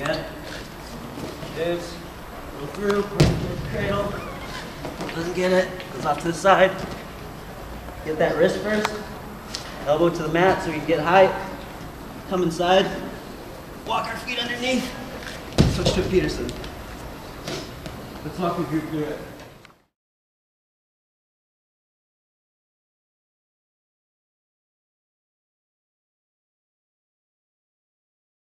Again. moves. Go through. Cradle. Doesn't get it. Goes off to the side. Get that wrist first. Elbow to the mat so we can get height. Come inside. Walk our feet underneath. Switch to Peterson. Let's walk with group through.